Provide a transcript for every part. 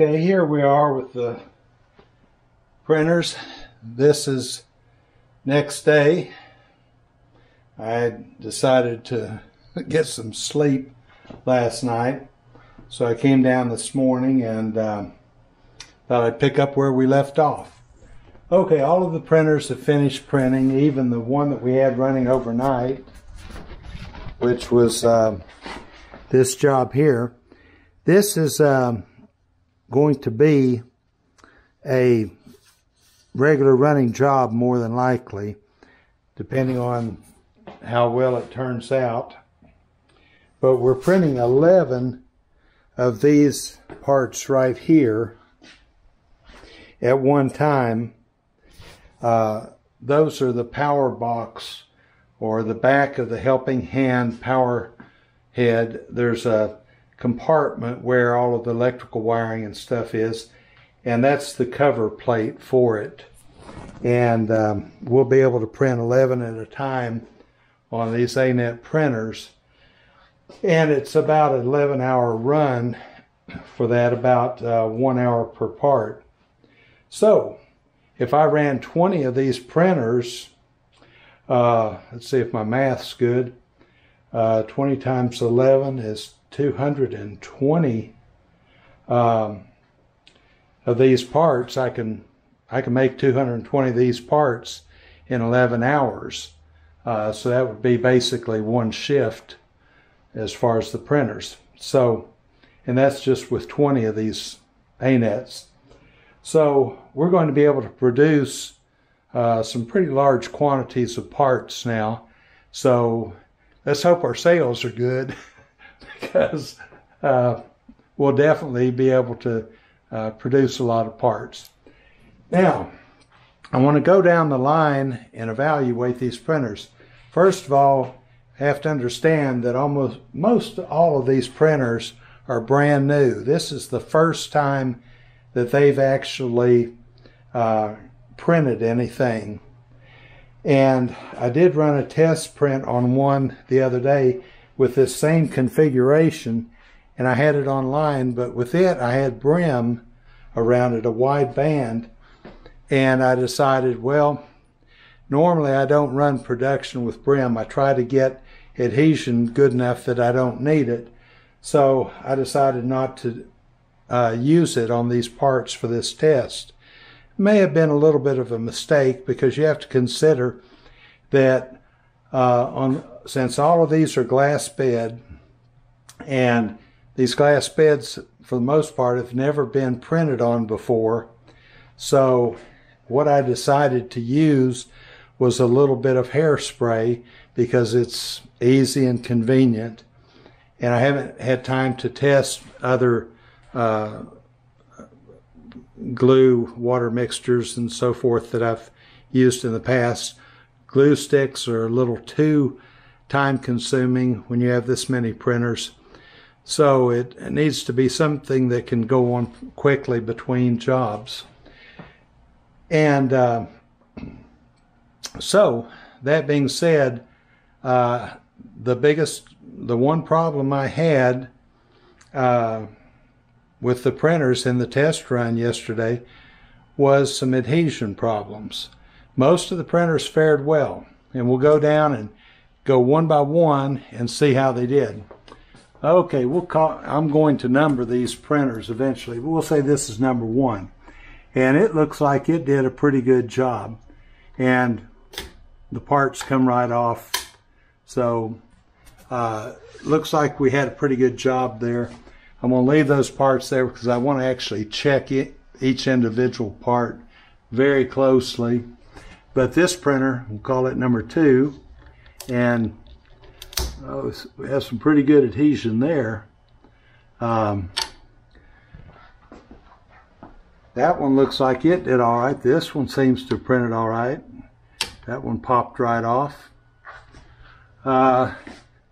Okay, here we are with the printers. This is next day. I decided to get some sleep last night. So I came down this morning and um, thought I'd pick up where we left off. Okay, all of the printers have finished printing, even the one that we had running overnight, which was um, this job here. This is um, going to be a regular running job more than likely, depending on how well it turns out. But we're printing 11 of these parts right here at one time. Uh, those are the power box or the back of the helping hand power head. There's a compartment where all of the electrical wiring and stuff is, and that's the cover plate for it. And um, we'll be able to print 11 at a time on these ANET printers. And it's about an 11 hour run for that, about uh, one hour per part. So if I ran 20 of these printers, uh, let's see if my math's good, uh, 20 times 11 is 220 um, of these parts. I can I can make 220 of these parts in 11 hours. Uh, so that would be basically one shift as far as the printers. So, and that's just with 20 of these ANETs. So we're going to be able to produce uh, some pretty large quantities of parts now. So let's hope our sales are good because uh, we'll definitely be able to uh, produce a lot of parts. Now, I want to go down the line and evaluate these printers. First of all, I have to understand that almost most all of these printers are brand new. This is the first time that they've actually uh, printed anything. And I did run a test print on one the other day with this same configuration and I had it online, but with it I had brim around it, a wide band. And I decided, well, normally I don't run production with brim. I try to get adhesion good enough that I don't need it. So I decided not to uh, use it on these parts for this test. It May have been a little bit of a mistake because you have to consider that uh, on since all of these are glass bed and these glass beds for the most part have never been printed on before so what I decided to use was a little bit of hairspray because it's easy and convenient and I haven't had time to test other uh, glue water mixtures and so forth that I've used in the past. Glue sticks are a little too time consuming when you have this many printers. So it, it needs to be something that can go on quickly between jobs. And uh, so that being said, uh, the biggest, the one problem I had uh, with the printers in the test run yesterday was some adhesion problems. Most of the printers fared well, and we'll go down and go one by one and see how they did. Okay, we'll call, I'm going to number these printers eventually, but we'll say this is number one. And it looks like it did a pretty good job. And the parts come right off. So, uh, looks like we had a pretty good job there. I'm going to leave those parts there because I want to actually check it, each individual part very closely. But this printer, we'll call it number two, and oh, we have some pretty good adhesion there. Um, that one looks like it did all right. This one seems to print it all right. That one popped right off. Uh,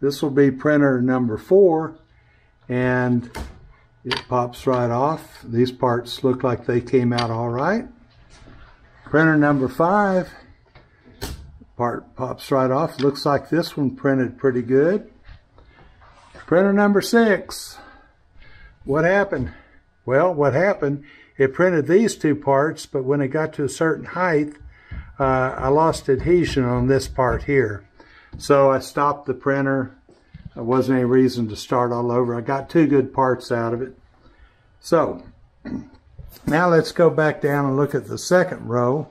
this will be printer number four, and it pops right off. These parts look like they came out all right. Printer number five, part pops right off. Looks like this one printed pretty good. Printer number six, what happened? Well, what happened, it printed these two parts, but when it got to a certain height, uh, I lost adhesion on this part here. So I stopped the printer. There wasn't any reason to start all over. I got two good parts out of it. So now let's go back down and look at the second row.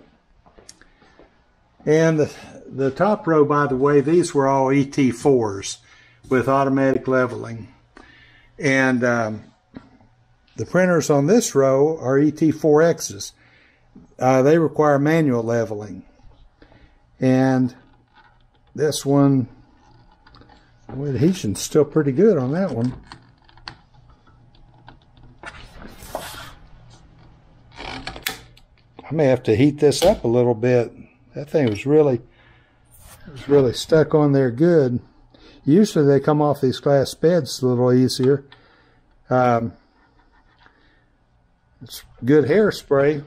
And the, the top row, by the way, these were all ET4s with automatic leveling. And um, the printers on this row are ET4Xs. Uh, they require manual leveling. And this one, well, adhesion's still pretty good on that one. I may have to heat this up a little bit. That thing was really, was really stuck on there good. Usually they come off these glass beds a little easier. Um, it's good hairspray.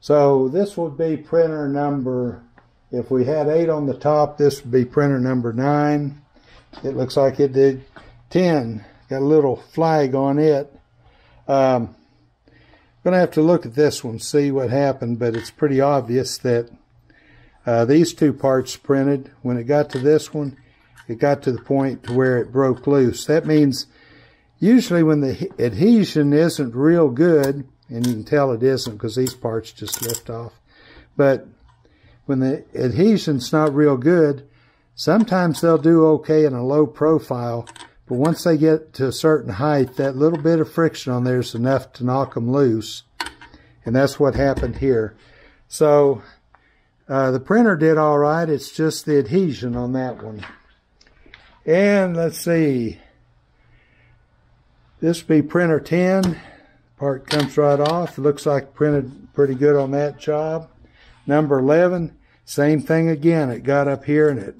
So this would be printer number, if we had eight on the top, this would be printer number nine. It looks like it did 10. Got a little flag on it. Um, Gonna have to look at this one, see what happened, but it's pretty obvious that uh, these two parts printed. When it got to this one, it got to the point to where it broke loose. That means usually when the adhesion isn't real good, and you can tell it isn't because these parts just lift off, but when the adhesion's not real good, sometimes they'll do okay in a low profile, but once they get to a certain height, that little bit of friction on there is enough to knock them loose. And that's what happened here. So uh, the printer did all right. It's just the adhesion on that one. And let's see. This be printer 10. Part comes right off. It looks like printed pretty good on that job. Number 11, same thing again. It got up here and it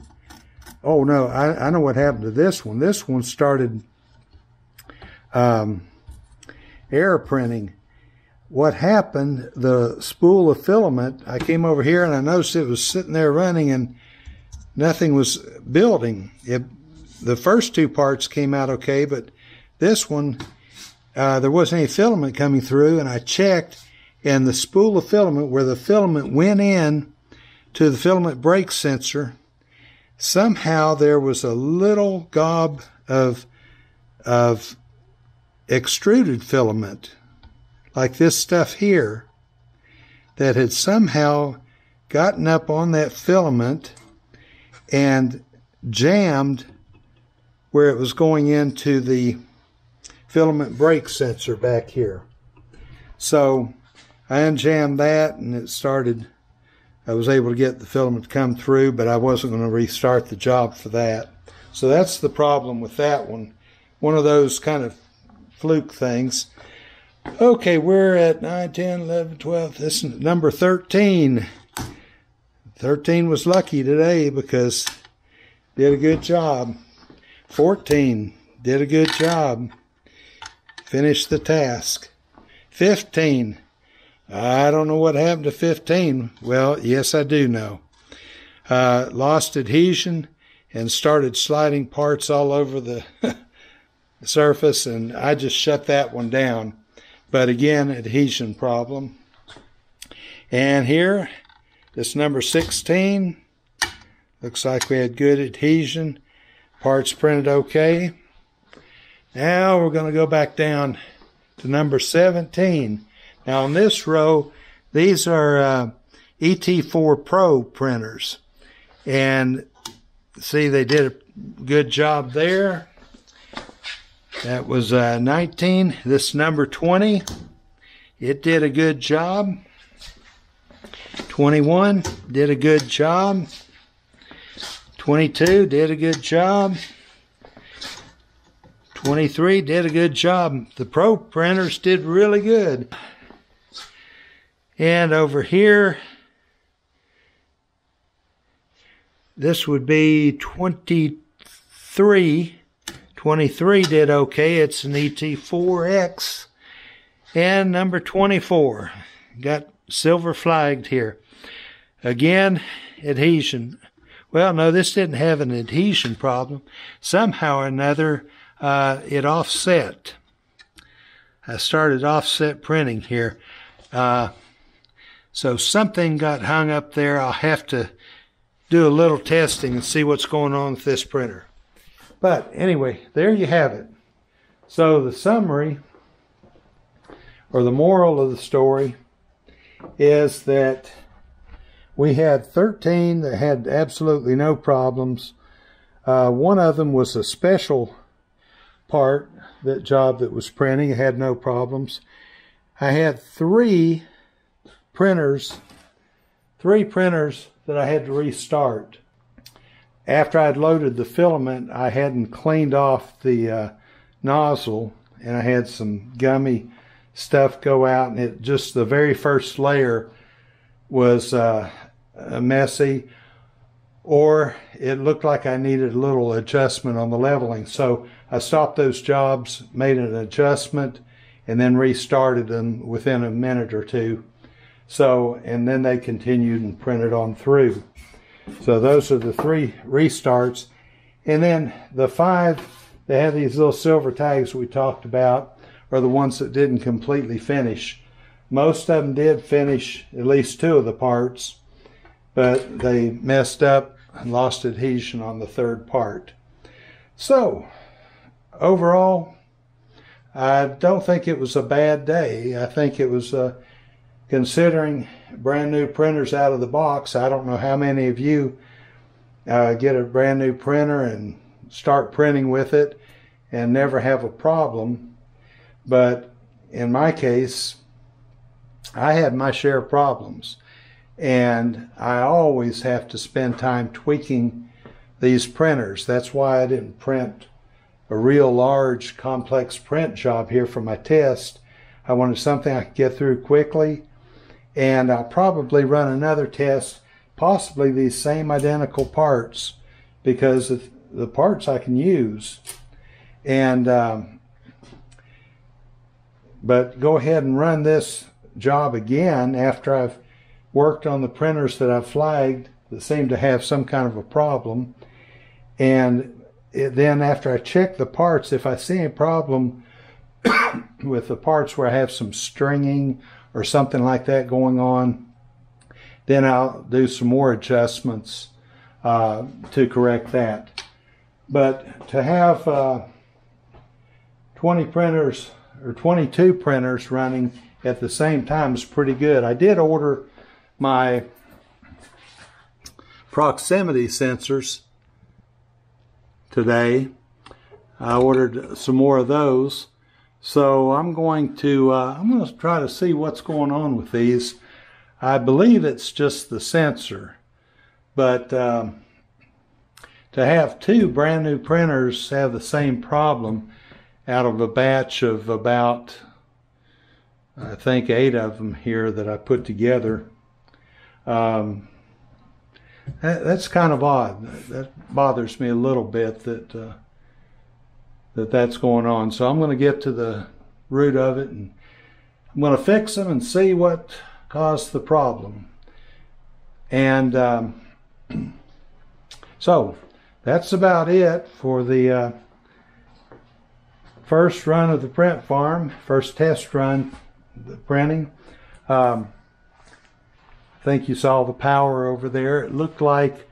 Oh no, I, I know what happened to this one. This one started um, air printing. What happened, the spool of filament, I came over here and I noticed it was sitting there running and nothing was building. It, the first two parts came out okay, but this one, uh, there wasn't any filament coming through and I checked and the spool of filament where the filament went in to the filament break sensor somehow there was a little gob of, of extruded filament, like this stuff here, that had somehow gotten up on that filament and jammed where it was going into the filament break sensor back here. So I unjammed that and it started I was able to get the filament to come through, but I wasn't going to restart the job for that. So that's the problem with that one. One of those kind of fluke things. Okay, we're at 9, 10, 11, 12. This is number 13. 13 was lucky today because did a good job. 14 did a good job. Finished the task. 15 I don't know what happened to 15. Well, yes, I do know. Uh, lost adhesion and started sliding parts all over the surface, and I just shut that one down. But again, adhesion problem. And here, this number 16. Looks like we had good adhesion. Parts printed okay. Now we're going to go back down to number 17. Now on this row, these are uh, ET4 Pro printers. And see, they did a good job there. That was uh, 19. This number 20, it did a good job. 21 did a good job. 22 did a good job. 23 did a good job. The Pro printers did really good. And over here, this would be 23. 23 did okay. It's an ET4X. And number 24 got silver flagged here. Again, adhesion. Well, no, this didn't have an adhesion problem. Somehow or another, uh, it offset. I started offset printing here. Uh, so something got hung up there. I'll have to do a little testing and see what's going on with this printer. But anyway, there you have it. So the summary or the moral of the story is that we had 13 that had absolutely no problems. Uh, one of them was a special part, that job that was printing, it had no problems. I had three printers, three printers that I had to restart. After I'd loaded the filament, I hadn't cleaned off the uh, nozzle and I had some gummy stuff go out and it just the very first layer was uh, messy or it looked like I needed a little adjustment on the leveling. So I stopped those jobs, made an adjustment, and then restarted them within a minute or two. So, and then they continued and printed on through. So those are the three restarts. And then the five that have these little silver tags we talked about are the ones that didn't completely finish. Most of them did finish at least two of the parts, but they messed up and lost adhesion on the third part. So, overall, I don't think it was a bad day. I think it was, uh, considering brand new printers out of the box, I don't know how many of you uh, get a brand new printer and start printing with it and never have a problem. But in my case, I had my share of problems. And I always have to spend time tweaking these printers. That's why I didn't print a real large complex print job here for my test. I wanted something I could get through quickly. And I'll probably run another test, possibly these same identical parts, because the parts I can use. And, um, but go ahead and run this job again after I've worked on the printers that I've flagged that seem to have some kind of a problem. And it, then after I check the parts, if I see a problem with the parts where I have some stringing or something like that going on, then I'll do some more adjustments uh, to correct that. But to have uh, 20 printers or 22 printers running at the same time is pretty good. I did order my proximity sensors today. I ordered some more of those. So I'm going to uh, I'm going to try to see what's going on with these. I believe it's just the sensor, but um, to have two brand new printers have the same problem out of a batch of about I think eight of them here that I put together. Um, that, that's kind of odd. That bothers me a little bit that uh, that that's going on. So I'm going to get to the root of it and I'm going to fix them and see what caused the problem. And um, so that's about it for the uh, first run of the print farm, first test run the printing. Um, I think you saw the power over there. It looked like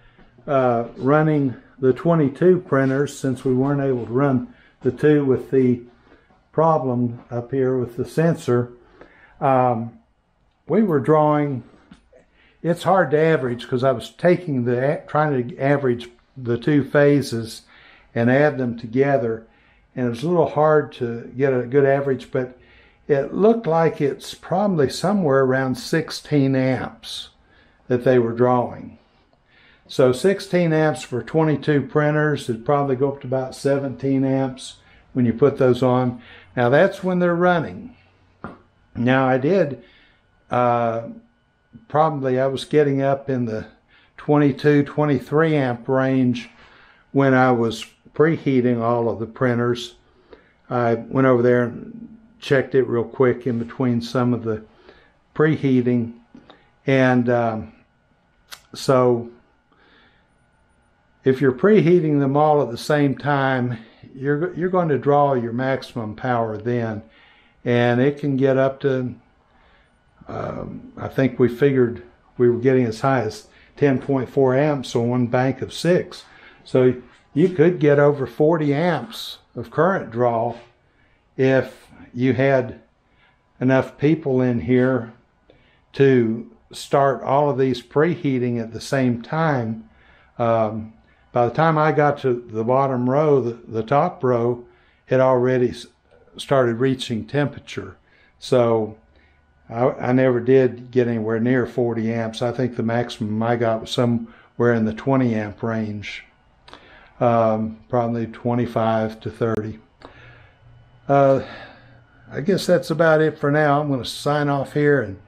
uh, running the 22 printers since we weren't able to run the two with the problem up here with the sensor. Um, we were drawing, it's hard to average because I was taking the, trying to average the two phases and add them together. And it was a little hard to get a good average, but it looked like it's probably somewhere around 16 amps that they were drawing. So 16 amps for 22 printers, it'd probably go up to about 17 amps when you put those on. Now that's when they're running. Now I did, uh, probably I was getting up in the 22, 23 amp range when I was preheating all of the printers. I went over there and checked it real quick in between some of the preheating. And um, so if you're preheating them all at the same time, you're, you're going to draw your maximum power then. and it can get up to. Um, I think we figured we were getting as high as 10.4 amps on one bank of six. So you could get over 40 amps of current draw if you had enough people in here to start all of these preheating at the same time. Um, by the time I got to the bottom row, the, the top row had already started reaching temperature. So I, I never did get anywhere near 40 amps. I think the maximum I got was somewhere in the 20 amp range, um, probably 25 to 30. Uh, I guess that's about it for now. I'm going to sign off here and